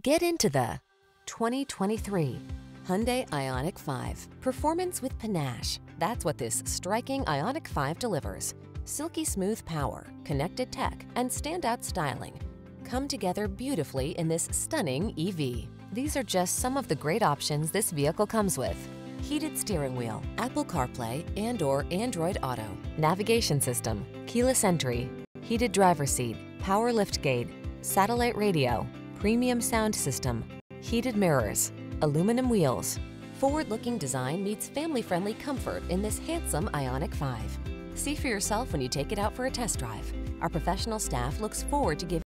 Get into the 2023 Hyundai IONIQ 5. Performance with panache. That's what this striking IONIQ 5 delivers. Silky smooth power, connected tech, and standout styling come together beautifully in this stunning EV. These are just some of the great options this vehicle comes with. Heated steering wheel, Apple CarPlay and or Android Auto, navigation system, keyless entry, heated driver seat, power lift gate, satellite radio, premium sound system, heated mirrors, aluminum wheels. Forward-looking design meets family-friendly comfort in this handsome IONIQ 5. See for yourself when you take it out for a test drive. Our professional staff looks forward to giving